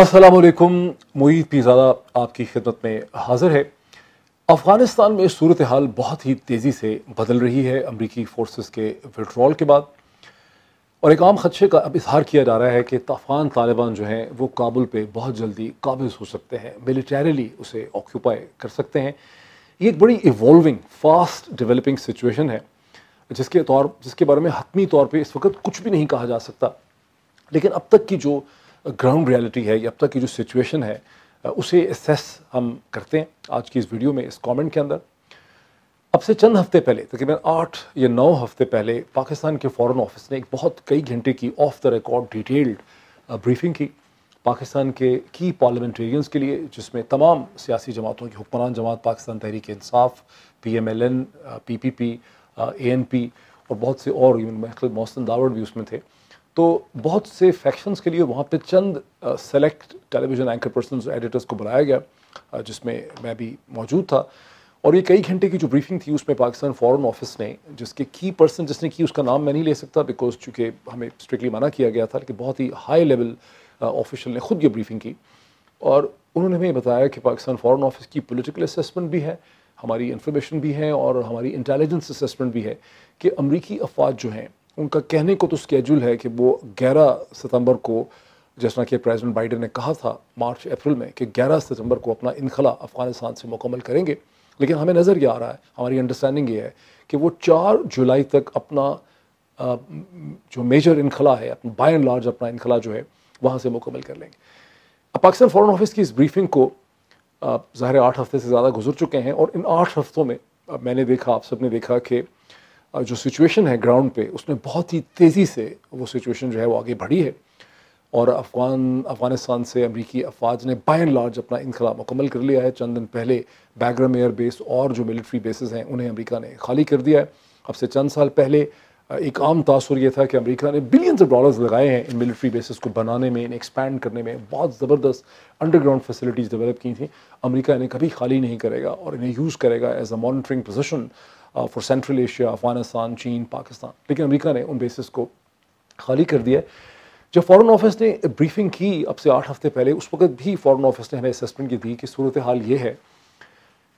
असलकुम मुईद पीज़ादा आपकी खिदमत में हाजिर है। अफ़गानिस्तान में सूरत हाल बहुत ही तेज़ी से बदल रही है, अमरीकी फोर्सेस के विड्रॉल के बाद। और एक आम खदशे का अब इजहार किया जा रहा है कि अफ़गान तालिबान जो हैं, वो काबुल पे बहुत जल्दी काबिज हो सकते हैं मिलिटरीली उसे ऑक्यूपाई कर सकते हैं। ये एक बड़ी इवॉल्विंग फास्ट डेवलपिंग सिचुएशन है, जिसके तौर, जिसके बारे में हतमी तौर पर इस वक्त कुछ भी नहीं कहा जा सकता। लेकिन अब तक की जो ग्राउंड रियलिटी है अब तक की जो सिचुएशन है उसे एसेस हम करते हैं आज की इस वीडियो में, इस कमेंट के अंदर। अब से चंद हफ़्ते पहले, तकरीबन आठ या नौ हफ़्ते पहले, पाकिस्तान के फॉरेन ऑफ़िस ने एक बहुत कई घंटे की off the record detailed briefing की। पाकिस्तान के की पार्लियामेंटेरियंस के लिए, जिसमें तमाम सियासी जमातों की हुक्मरान जमात, Pakistan Tehreek Insaf P M L N P P P A N P और बहुत से और मोहसिन दावड़ भी उसमें थे। तो बहुत से फैक्शंस के लिए वहाँ पे चंद select television anchor person editors को बुलाया गया जिसमें मैं भी मौजूद था। और ये कई घंटे की जो ब्रीफिंग थी उसमें पाकिस्तान फॉरेन ऑफ़िस ने, जिसके की पर्सन जिसने की, उसका नाम मैं नहीं ले सकता बिकॉज़ चूँकि हमें स्ट्रिक्टली मना किया गया था कि बहुत ही हाई लेवल ऑफिशियल ने खुद ये ब्रीफिंग की। और उन्होंने हमें बताया कि पाकिस्तान फॉरेन ऑफ़िस की पोलिटिकल असेसमेंट भी है, हमारी इन्फॉर्मेशन भी है और हमारी इंटेलिजेंस असेसमेंट भी है कि अमरीकी अफवाज जो हैं उनका कहने को तो स्केजूल है कि वो 11 सितंबर को, जिस कि प्रेसिडेंट बाइडन ने कहा था मार्च, अप्रैल में, कि 11 सितंबर को अपना इनखला अफ़गानिस्तान से मुकम्मल करेंगे। लेकिन हमें नज़र ये आ रहा है, हमारी अंडरस्टैंडिंग ये है कि वो चार जुलाई तक अपना जो मेजर इनखला है बाय एंड लार्ज अपना इनखला जो है, वहाँ से मुकम्मल कर लेंगे। अब पाकिस्तान फ़ॉरन ऑफ़िस की इस ब्रीफिंग को ज़ाहिर आठ हफ़्ते से ज़्यादा गुजर चुके हैं और इन आठ हफ्तों में मैंने देखा, आप सबने देखा कि जो सिचुएशन है ग्राउंड पे, उसमें बहुत ही तेज़ी से वो सिचुएशन जो है वो आगे बढ़ी है। और अफ़गान, अफ़गानिस्तान से अमरीकी अफवाज ने बाय एंड लार्ज अपना इनखला मुकम्मल कर लिया है। चंद दिन पहले बैग्राम एयर बेस और जो मिलिट्री बेसिस हैं, उन्हें अमरीका ने खाली कर दिया है। अब से चंद साल पहले एक आम तासर ये था कि अमेरिका ने बिलियंस ऑफ़ डॉलर्स लगाए हैं इन मिलिट्री बेसिस को बनाने में इन एक्सपैंड करने में। बहुत ज़बरदस्त अंडरग्राउंड फैसिलिटीज़ डेवलप की थी। अमेरिका इन्हें कभी खाली नहीं करेगा और इन्हें यूज़ करेगा as a monitoring position for Central Asia Afghanistan चीन पाकिस्तान लेकिन अमेरिका ने उन बेसिस को खाली कर दिया जब फॉरेन ऑफ़िस ने ब्रीफिंग की अब से आठ हफ़्ते पहले उस वक्त भी फॉरेन ऑफ़िस ने हमें असेसमेंट की दी कि सूरत हाल ये है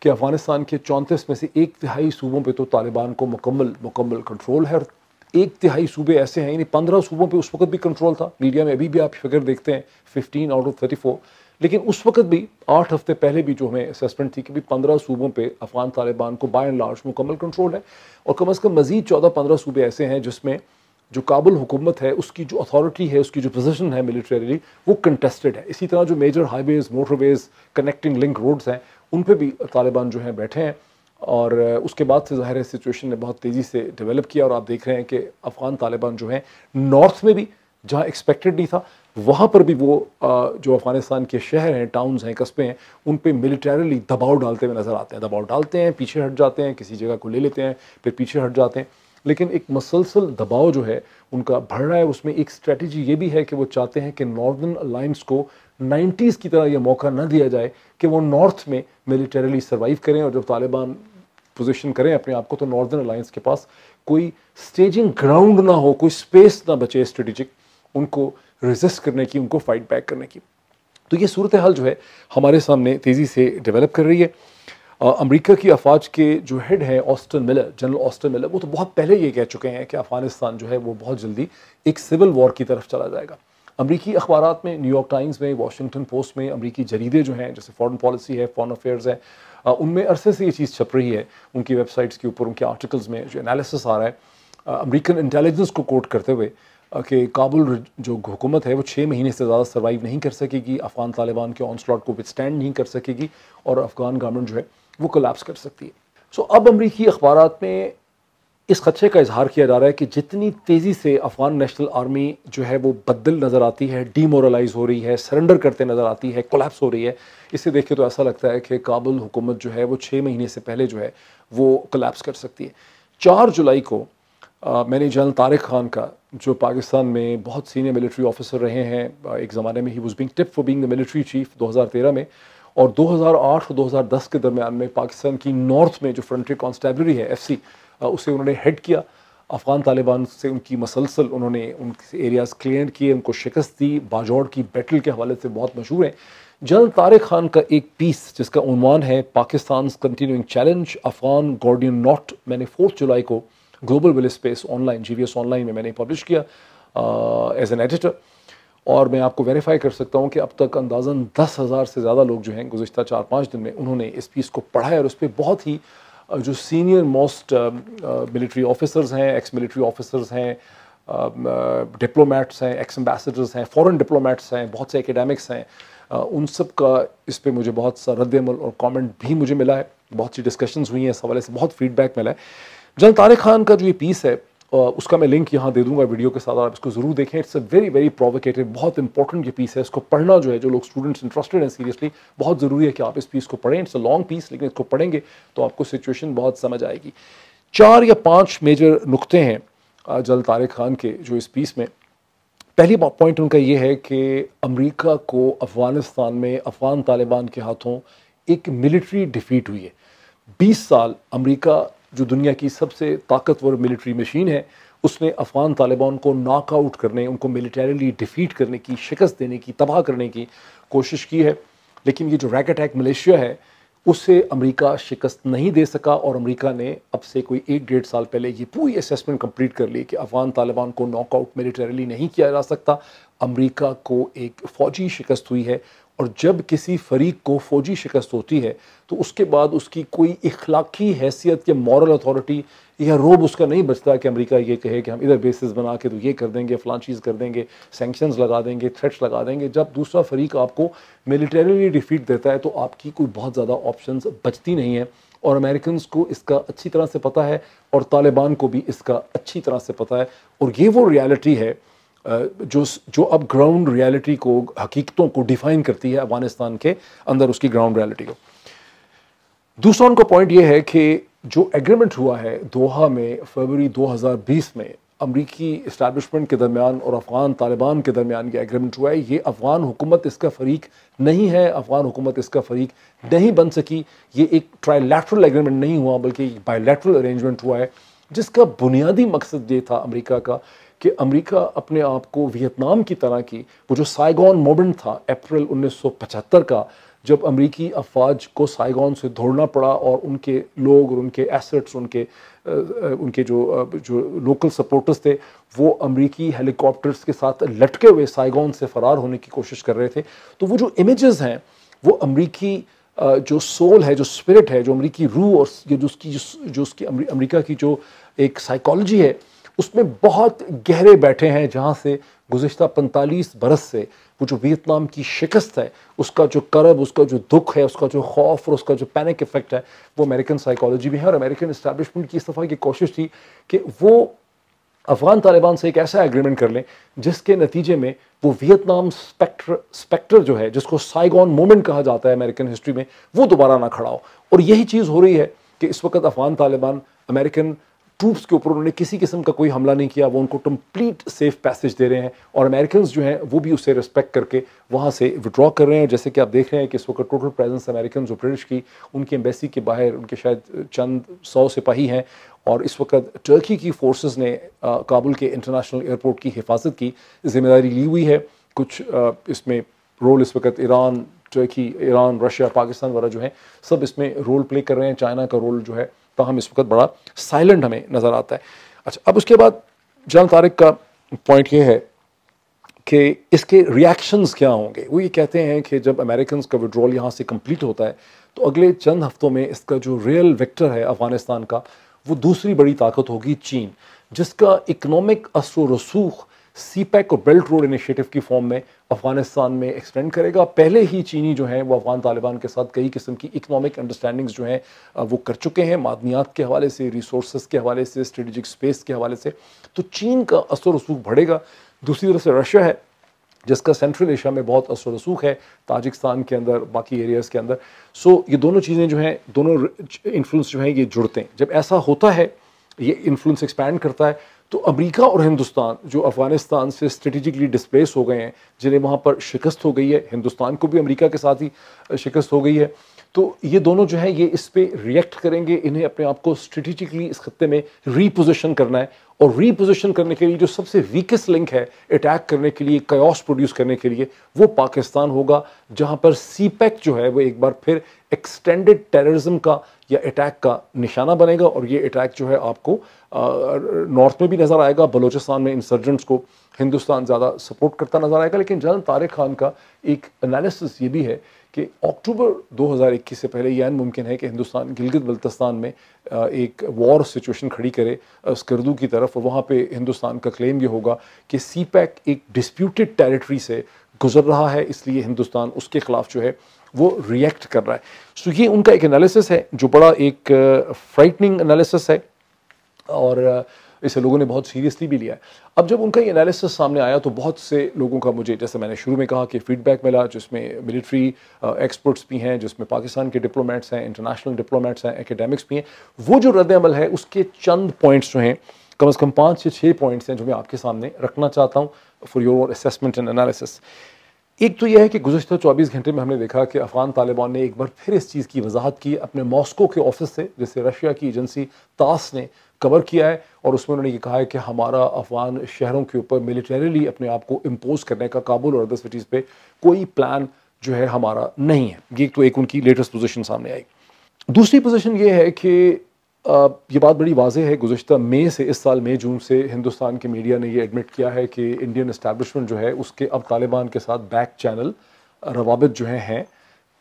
कि अफ़गानिस्तान के चौंतीस में से एक तिहाई सूबों पे तो तालिबान को मुकम्मल मुकम्मल कंट्रोल है और एक तिहाई सूबे ऐसे हैं यानी पंद्रह सूबों पे उस वक्त भी कंट्रोल था मीडिया में अभी भी आप फिगर देखते हैं fifteen out of thirty four लेकिन उस वक्त भी, आठ हफ़्ते पहले भी जो हमें असेसमेंट थी कि भी पंद्रह सूबों पे अफगान तालिबान को बाय एंड लार्ज मुकम्मल कंट्रोल है और कम अज़ कम मजीद चौदह पंद्रह सूबे ऐसे हैं जिसमें जो काबुल हुकूमत है, उसकी जो अथॉरिटी है, उसकी जो पोजीशन है मिलिट्री वो कंटेस्टेड है। इसी तरह जो major highways motorways connecting link roads हैं, उन पर भी तालिबान जो हैं बैठे हैं और उसके बाद से ज़ाहिर है सिचुएशन ने बहुत तेज़ी से डेवलप किया और आप देख रहे हैं कि अफ़गान तालिबान जो हैं नॉर्थ में भी जहाँ एक्सपेक्टेड नहीं था, वहाँ पर भी वो जो अफ़गानिस्तान के शहर हैं टाउन्स हैं, कस्बे हैं, उन पर मिलिटरली दबाव डालते हुए नज़र आते हैं। दबाव डालते हैं, पीछे हट जाते हैं, किसी जगह को ले लेते हैं, फिर पीछे हट जाते हैं। लेकिन एक मसलसल दबाव जो है, उनका बढ़ रहा है। उसमें एक स्ट्रेटजी ये भी है कि वो चाहते हैं कि नॉर्दर्न अलाइंस को नाइन्टीज़ की तरह यह मौका ना दिया जाए कि वो नॉर्थ में मिलिटरली सर्वाइव करें और जब तालिबान पोजिशन करें अपने आप को तो नॉर्दर्न अलाइंस के पास कोई स्टेजिंग ग्राउंड ना हो, कोई स्पेस ना बचे स्ट्रेटेजिक उनको रेजिस्ट करने की, उनको फाइट बैक करने की। तो ये सूरत हाल जो है, हमारे सामने तेज़ी से डेवलप कर रही है। अमेरिका की अफवाज के जो हेड हैं Austin Miller general Austin Miller वो तो बहुत पहले ये कह चुके हैं कि अफ़गानिस्तान जो है, वो बहुत जल्दी एक सिविल वॉर की तरफ़ चला जाएगा। अमरीकी अखबार में न्यूयॉर्क टाइम्स में वाशिंगटन पोस्ट में अमरीकी जरीदे जो हैं, जैसे फॉरेन पॉलिसी है फॉरेन अफेयर्स है उनमें अरसे से ये चीज़ छप रही है। उनकी वेबसाइट्स के ऊपर, उनके आर्टिकल्स में जो एनालिसिस आ रहा है अमरीकन इंटेलिजेंस को कोट करते हुए कि काबुल जो हुकूमत है वो छः महीने से ज़्यादा सर्वाइव नहीं कर सकेगी अफ़गान तालिबान के ऑन स्लॉट को विस्टैंड नहीं कर सकेगी और अफ़गान गवर्नमेंट जो है वो कोलैप्स कर सकती है। सो अब अमरीकी अखबार में इस खदशे का इजहार किया जा रहा है कि जितनी तेज़ी से अफ़गान नेशनल आर्मी जो है वो बदल नज़र आती है डीमोरलाइज हो रही है सरेंडर करते नज़र आती है कोलेप्स हो रही है इसे देख के तो ऐसा लगता है कि काबुल हुकूमत जो है वो छः महीने से पहले जो है वो कोलैप्स कर सकती है। चार जुलाई को आ, मैंने जनरल तारिक खान का जो पाकिस्तान में बहुत सीनियर मिलिट्री ऑफिसर रहे हैं एक ज़माने में ही was being tip for being the military chief 2013 में और 2008 और 2010 के दरमियान में पाकिस्तान की नॉर्थ में जो फ्रंटियर कॉन्स्टेबलरी है एफसी उसे उन्होंने हेड किया। अफ़गान तालिबान से उनकी मसलसल उन्होंने उन एरियाज़ क्लियर किए, उनको शिकस्त दी। बाजौड़ की बैटल के हवाले से बहुत मशहूर हैं। जनरल तारिक खान का एक पीस जिसका उनवान है Pakistan continuing challenge Afghan guardian not मैंने फोर्थ जुलाई को global village space online GVS online में मैंने पब्लिश किया एज एन एडिटर और मैं आपको वेरीफाई कर सकता हूँ कि अब तक अंदाजन दस हज़ार से ज़्यादा लोग जो हैं गुजशत चार पाँच दिन में उन्होंने इस पीस को पढ़ा है और उस पर बहुत ही जो सीनियर मोस्ट मिलिट्री ऑफिसर्स हैं एक्स मिलिट्री ऑफिसर्स हैं डिप्लोमेट्स हैं एक्स एम्बेसडर्स हैं फॉरेन डिप्लोमेट्स हैं, बहुत से एकेडमिक्स हैं उन सब का इस पर मुझे बहुत सा रद्दमल और कमेंट भी मुझे मिला है। बहुत सी डिस्कशंस हुई हैं, इस हवाले से बहुत फीडबैक मिला है। जन तारिक खान का जो ये पीस है उसका मैं लिंक यहाँ दे दूँगा वीडियो के साथ, आप इसको ज़रूर देखें। It's a very very provocative बहुत इंपॉर्टेंट ये पीस है। इसको पढ़ना जो है, जो लोग स्टूडेंट्स इंटरेस्टेड हैं सीरियसली बहुत ज़रूरी है कि आप इस पीस को पढ़ें। इट्स अ लॉन्ग पीस लेकिन इसको पढ़ेंगे तो आपको सिचुएशन बहुत समझ आएगी। चार या पाँच मेजर नुकते हैं जल तारिक खान के जो इस पीस में। पहली पॉइंट उनका ये है कि अमेरिका को अफ़गानिस्तान में अफ़गान तालिबान के हाथों एक मिलिट्री डिफीट हुई है। 20 साल अमेरिका जो दुनिया की सबसे ताकतवर मिलिट्री मशीन है, उसने अफ़गान तालिबान को नॉकआउट करने, उनको मिलिटरीली डिफीट करने की, शिकस्त देने की, तबाह करने की कोशिश की है। लेकिन ये जो रैक अटैक मलेशिया है उससे अमेरिका शिकस्त नहीं दे सका और अमेरिका ने अब से कोई एक डेढ़ साल पहले ये पूरी असेसमेंट कंप्लीट कर ली कि अफगान तालिबान को नॉकआउट मिलिटरीली नहीं किया जा सकता। अमेरिका को एक फ़ौजी शिकस्त हुई है और जब किसी फरीक को फौजी शिकस्त होती है तो उसके बाद उसकी कोई इखलाकी हैसियत या मॉरल अथॉरिटी या रोब उसका नहीं बचता कि अमेरिका ये कहे कि हम इधर बेसिस बना के तो ये कर देंगे, फ़लाँ चीज़ कर देंगे सेंक्शंस लगा देंगे थ्रेट्स लगा देंगे। जब दूसरा फरीक आपको मिलिटरीली डिफीट देता है तो आपकी कोई बहुत ज़्यादा ऑप्शन बचती नहीं है। और अमेरिकन को इसका अच्छी तरह से पता है और तालिबान को भी इसका अच्छी तरह से पता है। और ये वो रियलिटी है जो जो अब ग्राउंड रियलिटी को, हकीकतों को डिफाइन करती है अफ़गानिस्तान के अंदर उसकी ग्राउंड रियलिटी को। दूसरा उनका पॉइंट ये है कि जो एग्रीमेंट हुआ है दोहा में, फरवरी 2020 में, अमरीकी इस्टबलिशमेंट के दरमियान और अफ़गान तालिबान के दरमियान ये एग्रीमेंट हुआ है, ये अफ़गान हुकूमत इसका फ़रीक नहीं है, अफ़गान हुकूमत इसका फ़रीक नहीं बन सकी। ये एक ट्राईलेटरल एग्रीमेंट नहीं हुआ, बल्कि बायोलेटरल अरेंजमेंट हुआ है, जिसका बुनियादी मकसद ये था अमेरिका का कि अमेरिका अपने आप को वियतनाम की तरह की, वो जो साइगॉन मोमेंट था, अप्रैल 1975 का, जब अमरीकी अफवाज को साइगॉन से दौड़ना पड़ा और उनके लोग और उनके एसेट्स उनके उनके जो जो लोकल सपोर्टर्स थे, वो अमरीकी हेलीकॉप्टर्स के साथ लटके हुए साइगॉन से फ़रार होने की कोशिश कर रहे थे। तो वो जो इमेजेस हैं, वो अमरीकी जो सोल है, जो स्पिरिट है, जो अमरीकी रूह और जो उसकी जो उसकी अमरीका की जो एक साइकोलॉजी है उसमें बहुत गहरे बैठे हैं जहाँ से गुज्त पैंतालीस बरस से वो जो वियतनाम की शिकस्त है, उसका जो करब, उसका जो दुख है, उसका जो खौफ और उसका जो पैनिक इफ़ेक्ट है, वो अमेरिकन साइकोलॉजी में है और अमेरिकन इस्टेब्लिशमेंट की इस दफ़ा की कोशिश थी कि वो अफगान तालिबान से एक ऐसा एग्रीमेंट कर लें, जिसके नतीजे में वो वियतनाम स्पेक्टर स्पेक्टर जो है, जिसको साइगॉन मोमेंट कहा जाता है अमेरिकन हिस्ट्री में, वो दोबारा ना खड़ा हो। और यही चीज़ हो रही है कि इस वक्त अफगान तालिबान अमेरिकन ट्रूप्स के ऊपर उन्होंने किसी किस्म का कोई हमला नहीं किया, वो उनको कंप्लीट सेफ़ पैसेज दे रहे हैं और अमेरिकन जो हैं, वो भी उसे रिस्पेक्ट करके वहाँ से विड्रॉ कर रहे हैं। जैसे कि आप देख रहे हैं कि इस वक्त टोटल प्रेजेंस अमेरिकन जो ब्रिटिश की, उनकी एम्बेसी के बाहर, उनके शायद चंद सौ सिपाही हैं और इस वक्त टर्की की फोर्सेस ने काबुल के इंटरनेशनल एयरपोर्ट की हिफाजत की, ज़िम्मेदारी ली हुई है। कुछ इसमें रोल इस वक्त Iran Turkey Iran Russia Pakistan वगैरह जो है, सब इसमें रोल प्ले कर रहे हैं। चाइना का रोल जो है ताहम इस वक्त बड़ा साइलेंट हमें नज़र आता है। अच्छा अब उसके बाद जान तारिक का पॉइंट ये है कि इसके रिएक्शंस क्या होंगे? वो ये कहते हैं कि जब अमेरिकन का विड्रॉल यहाँ से कंप्लीट होता है तो अगले चंद हफ्तों में इसका जो रियल वेक्टर है अफ़गानिस्तान का, वो दूसरी बड़ी ताकत होगी चीन, जिसका इकनॉमिक असर रसूख सी पैक और बेल्ट रोड इनिशिएटिव की फॉर्म में अफ़गानिस्तान में एक्सटेंड करेगा। पहले ही चीनी जो है, वो अफगान तालिबान के साथ कई किस्म की इकनॉमिक अंडरस्टैंडिंग्स जो हैं वो कर चुके हैं। मादनियात के हवाले से रिसोर्स के हवाले से स्ट्रेटजिक स्पेस के हवाले से। तो चीन का असर रसूख बढ़ेगा। दूसरी तरफ़ से रशिया है, जिसका सेंट्रल एशिया में बहुत असर रसूख है, ताजिकस्तान के अंदर, बाकी एरियाज़ के अंदर। सो ये दोनों चीज़ें जो हैं, दोनों इन्फ्लुएंस जो हैं, ये जुड़ते हैं। जब ऐसा होता है, ये इन्फ्लुएंस एक्सपैंड करता है तो अमेरिका और हिंदुस्तान जो अफ़गानिस्तान से स्ट्रेटिजिकली डिस्प्लेस हो गए हैं, जिन्हें वहाँ पर शिकस्त हो गई है, हिंदुस्तान को भी अमेरिका के साथ ही शिकस्त हो गई है। तो ये दोनों जो है, ये इस पर रिएक्ट करेंगे, इन्हें अपने आप को स्ट्रेटिजिकली इस खत्ते में रीपोजिशन करना है। और रीपोजिशन करने के लिए जो सबसे वीकेस्ट लिंक है अटैक करने के लिए कयास प्रोड्यूस करने के लिए, वो पाकिस्तान होगा, जहाँ पर सीपैक जो है, वो एक बार फिर एक्सटेंडेड टेररिज्म का या अटैक का निशाना बनेगा। और ये अटैक जो है, आपको नॉर्थ में भी नज़र आएगा, बलोचिस्तान में इंसर्जेंट्स को हिंदुस्तान ज़्यादा सपोर्ट करता नज़र आएगा। लेकिन जनरल तारिक खान का एक एनालिसिस ये भी है कि अक्टूबर 2021 से पहले यह मुमकिन है कि हिंदुस्तान, गिलगित बल्तिस्तान में एक वॉर सिचुएशन खड़ी करे स्कर्दू की तरफ़, और वहाँ पे हिंदुस्तान का क्लेम ये होगा कि सी पैक एक डिस्प्यूटेड टेरिटरी से गुजर रहा है, इसलिए हिंदुस्तान उसके खिलाफ जो है, वो रिएक्ट कर रहा है। सो ये उनका एक एनालिसिस है, जो बड़ा एक फ्राइटनिंग एनालिसिस है। और इसे लोगों ने बहुत सीरियसली भी लिया है। अब जब उनका ये एनालिसिस सामने आया तो बहुत से लोगों का मुझे, जैसे मैंने शुरू में कहा कि फीडबैक मिला, जिसमें मिलिट्री एक्सपर्ट्स भी हैं, जिसमें पाकिस्तान के डिप्लोमेट्स हैं इंटरनेशनल डिप्लोमेट्स हैं एकेडमिक्स भी हैं, वो जो रद्द अमल है, उसके चंद पॉइंट्स जो हैं, कम अज़ कम पाँच से छः पॉइंट्स हैं जो मैं आपके सामने रखना चाहता हूँ for your assessment and analysis एक तो यह है कि गुजशत 24 घंटे में हमने देखा कि अफगान तालिबान ने एक बार फिर इस चीज़ की वजाहत की अपने मॉस्को के ऑफ़िस से जैसे रशिया की एजेंसी तास ने कवर किया है और उसमें उन्होंने ये कहा है कि हमारा अफगान शहरों के ऊपर मिलिटरीली अपने आप को इम्पोज करने का काबुल और अदर सिटीज़ पे कोई प्लान जो है हमारा नहीं है। ये तो एक उनकी लेटेस्ट पोजिशन सामने आई। दूसरी पोजिशन ये है कि ये बात बड़ी वाजह है, गुजशत मई से, इस साल मई, जून से हिंदुस्तान के मीडिया ने ये एडमिट किया है कि इंडियन इस्टेबलिशमेंट जो है, उसके अब तालिबान के साथ बैक चैनल रवाबित जो है, हैं।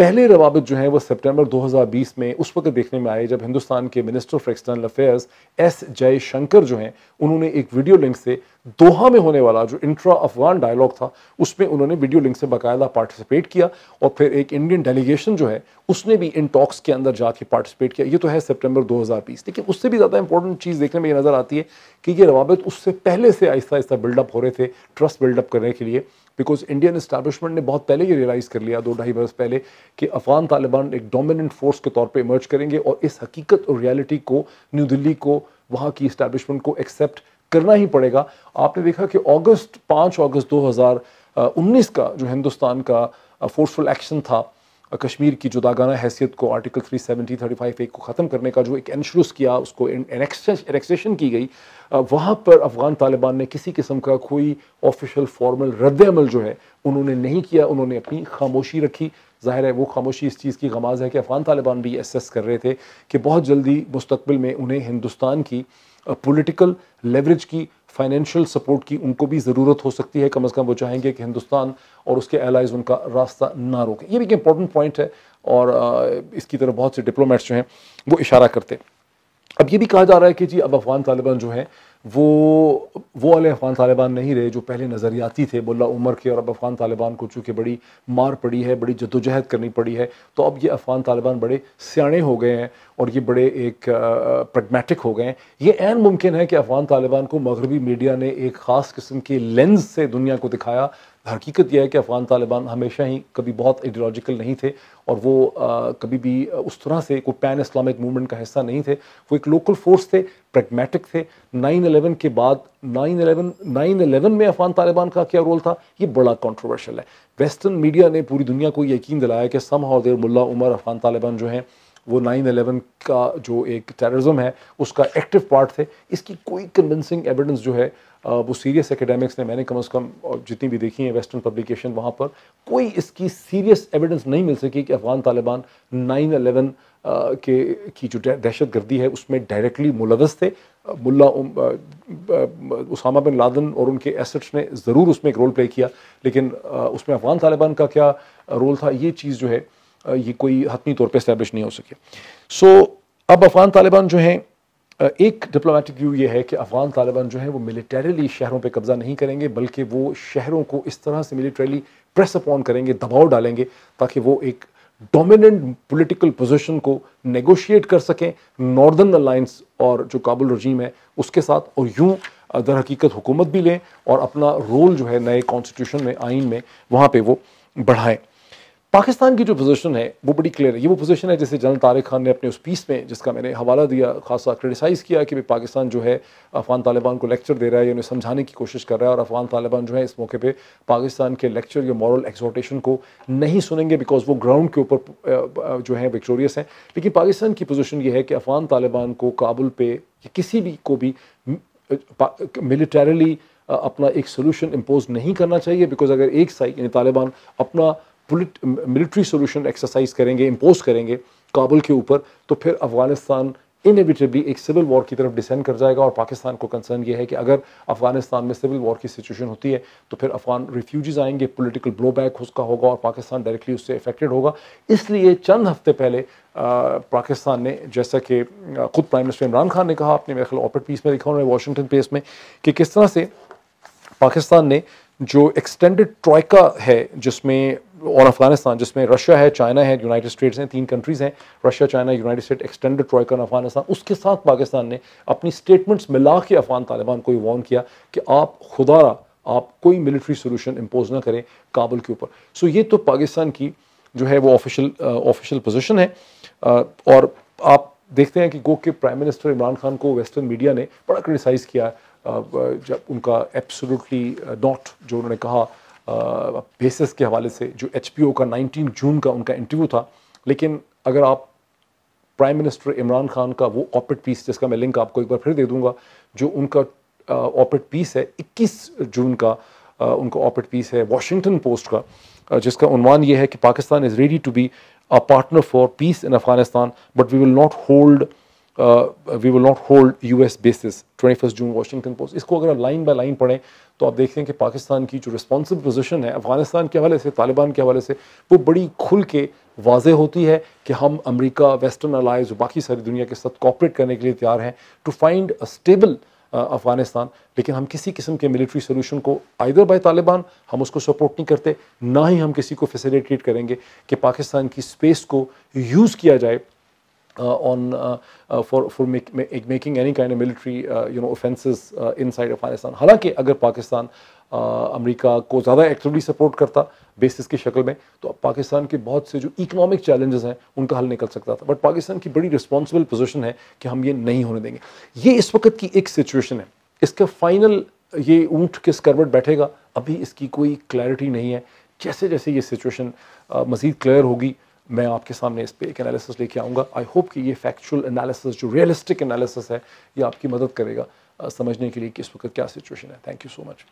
पहले रवाबित जो हैं वो सितंबर 2020 में उस वक्त देखने में आए जब हिंदुस्तान के minister of external affairs S Jaishankar जो हैं, उन्होंने एक वीडियो लिंक से दोहा में होने वाला जो इंट्रा अफगान डायलॉग था, उसमें उन्होंने वीडियो लिंक से बाकायदा पार्टिसिपेट किया और फिर एक इंडियन डेलीगेशन जो है, उसने भी इन टॉक्स के अंदर जाके पार्टिसिपेट किया। ये तो है सितंबर 2020 लेकिन उससे भी ज़्यादा इंपॉर्टेंट चीज़ देखने में ये नज़र आती है कि ये रवाबित उससे पहले से आहिस्ता आहिस्ता बिल्डअप हो रहे थे ट्रस्ट बिल्डअप करने के लिए। बिकॉज़ इंडियन इस्टेब्लिशमेंट ने बहुत पहले ये रियलाइज़ कर लिया, दो ढाई बरस पहले, कि अफगान तालिबान एक डोमिनेंट फोर्स के तौर पर इमर्ज करेंगे और इस हकीकत और रियलिटी को न्यू दिल्ली को, वहाँ की इस्टेब्लिशमेंट को एक्सेप्ट करना ही पड़ेगा। आपने देखा कि अगस्त पाँच अगस्त दो हज़ार उन्नीस का जो हिंदुस्तान का फोर्सफुल एक्शन था कश्मीर की जुदागाना हैसियत को आर्टिकल 370 35 एक को ख़त्म करने का जो एक एनशरूस किया, उसको एनेक्सेशन की गई वहाँ पर अफ़गान तालिबान ने किसी किस्म का कोई ऑफिशियल फॉर्मल रद्द जो है, उन्होंने नहीं किया, उन्होंने अपनी खामोशी रखी। ज़ाहिर है वो खामोशी इस चीज़ की गमाज है कि अफ़गान तालिबान भी एसेस कर रहे थे कि बहुत जल्दी मुस्तबिल में उन्हें हिंदुस्तान की पॉलिटिकल लेवरेज की फाइनेंशियल सपोर्ट की उनको भी ज़रूरत हो सकती है। कम अज़ कम वो चाहेंगे कि हिंदुस्तान और उसके एलाइज उनका रास्ता ना रोकें। ये भी एक इंपॉर्टेंट पॉइंट है और इसकी तरफ़ बहुत से डिप्लोमेट्स जो हैं वो इशारा करते। अब ये भी कहा जा रहा है कि जी, अब अफगान तालिबान जो हैं वो वो वाले अफगान तालिबान नहीं रहे जो पहले नज़रियाती थे। मुला उमर के और अब अफगान तालिबान को चूँकि बड़ी मार पड़ी है, बड़ी जदोजहद करनी पड़ी है तो अब ये अफगान तालिबान बड़े सियाणे हो गए हैं और ये बड़े एक प्रगमेटिक हो गए हैं। ये एन मुमकिन है कि अफगान तालिबान को मगरबी मीडिया ने एक ख़ास किस्म के लेंस से दुनिया को दिखाया हकीकत यह है कि अफ़गान तालिबान हमेशा ही कभी बहुत आइडियोलॉजिकल नहीं थे और वो आ, कभी भी उस तरह से कोई पैन इस्लामिक मूवमेंट का हिस्सा नहीं थे। वो एक लोकल फोर्स थे प्रैग्मेटिक थे। 9/11 के बाद 9/11 9/11 में अफ़गान तालिबान का क्या रोल था? ये बड़ा कंट्रोवर्शियल है। वेस्टर्न मीडिया ने पूरी दुनिया को यकीन दिलाया कि सम और देर मुला उमर अफ़गान तालिबान जो हैं वो 9/11 का जो एक टेररिज्म है उसका एक्टिव पार्ट थे। इसकी कोई कन्विंसिंग एविडेंस जो है वो सीरियस एकेडमिक्स ने मैंने कम अज़ कम जितनी भी देखी है वेस्टर्न पब्लिकेशन वहाँ पर कोई इसकी सीरियस एविडेंस नहीं मिल सकी कि अफ़गान तालिबान 9/11 के की जो दहशत गर्दी है उसमें डायरेक्टली मुलवस थे। मुल्ला उसामा बिन लादन और उनके एसेट्स ने ज़रूर उसमें एक रोल प्ले किया। लेकिन उसमें अफ़गान तालिबान का क्या रोल था ये चीज़ जो है ये कोई हतमी तौर पर इस्टेब्लिश नहीं हो सके। सो so, अब अफ़गान तालिबान जो हैं एक डिप्लोमेटिक व्यू ये है कि अफ़गान तालिबान जो है वो मिलिटरीली शहरों पे कब्ज़ा नहीं करेंगे, बल्कि वो शहरों को इस तरह से मिलिटरीली प्रेस अपॉन करेंगे, दबाव डालेंगे, ताकि वो एक डोमिनेंट पॉलिटिकल पोजीशन को नेगोशिएट कर सकें। नॉर्दर्न अलायंस और जो काबुल रजीम है, उसके साथ और यूँ दर हकीकत हुकूमत भी लें और अपना रोल जो है नए कॉन्स्टिट्यूशन में, आइन में, वहाँ पर वो बढ़ाएँ। पाकिस्तान की जो पोजीशन है, वो बड़ी क्लियर है। ये वो पोजीशन है जैसे जनरल तारिक खान ने अपने उस पीस में, जिसका मैंने हवाला दिया, खासा क्रिटिसाइज़ किया कि भाई पाकिस्तान जो है, अफगान तालिबान को लेक्चर दे रहा है उन्हें समझाने की कोशिश कर रहा है और अफगान तालिबान जो है, इस मौके पर पाकिस्तान के लेक्चर या मॉरल एक्सोटेशन को नहीं सुनेंगे बिकॉज़ वो ग्राउंड के ऊपर जो है विक्टोरियस हैं। लेकिन पाकिस्तान की पोजिशन ये है कि अफगान तालिबान को काबुल पे किसी भी को भी मिलिटरली अपना एक सोल्यूशन इम्पोज नहीं करना चाहिए बिकॉज़ अगर एक साइड यानी तालिबान अपना मिलिट्री सोल्यूशन एक्सरसाइज करेंगे इम्पोज करेंगे काबुल के ऊपर तो फिर अफ़गानिस्तान इनएविटेबली एक सिविल वॉर की तरफ़ डिसेंड कर जाएगा और पाकिस्तान को कंसर्न ये है कि अगर अफ़गानिस्तान में सिविल वॉर की सिचुएशन होती है तो फिर अफगान रिफ्यूजीज आएँगे पॉलिटिकल ब्लो बैक उसका होगा और पाकिस्तान डायरेक्टली उससे अफेक्टेड होगा। इसलिए चंद हफ़्ते पहले पाकिस्तान ने, जैसा कि खुद प्राइम मिनिस्टर इमरान खान ने कहा अपने मेरे ख्याल ऑपरेट पीस में लिखा उन्होंने वाशिंगटन पेस में, कि किस तरह से पाकिस्तान ने जो एक्सटेंडेड ट्रॉयका है, जिसमें और अफ़गानिस्तान जिसमें रशिया है चाइना है यूनाइटेड स्टेट्स हैं, तीन कंट्रीज़ हैं Russia China United State extended troika Afghanistan उसके साथ पाकिस्तान ने अपनी स्टेटमेंट्स मिला के अफगान तालिबान को ये वार्न किया कि आप खुदारा, आप कोई मिलिट्री सोल्यूशन इम्पोज ना करें काबुल के ऊपर। सो ये तो पाकिस्तान की जो है वो ऑफिशियल ऑफिशियल पोजिशन है। और आप देखते हैं कि गो के प्राइम मिनिस्टर इमरान खान को वेस्टर्न मीडिया ने बड़ा क्रिटिसाइज़ किया जब उनका एब्सोल्युटली नॉट जो उन्होंने कहा बेसिस के हवाले से, जो एचपीओ का 19 जून का उनका इंटरव्यू था, लेकिन अगर आप प्राइम मिनिस्टर इमरान खान का वो ऑपरेट पीस जिसका मैं लिंक आपको एक बार फिर दे दूँगा, जो उनका ऑपरेट पीस है 21 जून का उनका ऑपरेट पीस है वॉशिंगटन पोस्ट का जिसका उनवान ये है कि Pakistan is ready to be a partner for peace in Afghanistan but we will not hold we will not hold U S bases twenty first June Washington Post इसको अगर line by line पढ़ें तो आप देखते हैं कि पाकिस्तान की जो रिस्पॉन्सिबल पोजिशन है, अफ़गानिस्तान के हवाले से, तालिबान के हवाले से, वो बड़ी खुल के वाज होती है कि हम अमरीका वेस्टर्न अलाइज बाकी सारी दुनिया के साथ कॉपरेट करने के लिए तैयार हैं टू फाइंड अ स्टेबल अफ़गानिस्तान। लेकिन हम किसी किस्म के मिलिट्री सोल्यूशन को आइदर बाय तालिबान, हम उसको सपोर्ट नहीं करते, ना ही हम किसी को फैसिलिटेट करेंगे कि पाकिस्तान की स्पेस को यूज़ किया जाए। On uh, uh, for for make, make, making any kind of military you know offenses inside Afghanistan हालाँकि अगर पाकिस्तान अमेरिका को ज़्यादा एक्टिवली सपोर्ट करता बेसिस की शक्ल में तो पाकिस्तान के बहुत से जो इकोनॉमिक चैलेंजेस हैं उनका हल निकल सकता था बट पाकिस्तान की बड़ी रिस्पॉन्सिबल पोजीशन है कि हम ये नहीं होने देंगे ये इस वक्त की एक सिचुएशन है इसका फाइनल ये ऊँट किस करवट बैठेगा अभी इसकी कोई क्लैरिटी नहीं है जैसे जैसे ये सिचुएशन मज़ीद क्लियर होगी मैं आपके सामने इस पर एक एनालिसिस लेके आऊँगा। आई होप कि ये फैक्चुअल एनालिसिस जो रियलिस्टिक एनालिसिस है, ये आपकी मदद करेगा समझने के लिए कि इस वक्त क्या सिचुएशन है। Thank you so much